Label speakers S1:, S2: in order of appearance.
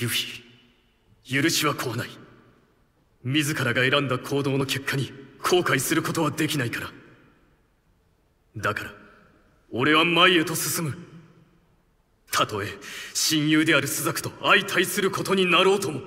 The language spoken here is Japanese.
S1: ユフィ許しはこうない。自らが選んだ行動の結果に後悔することはできないから。だから俺は前へと進む。たとえ親友である朱雀と相対することになろうとも。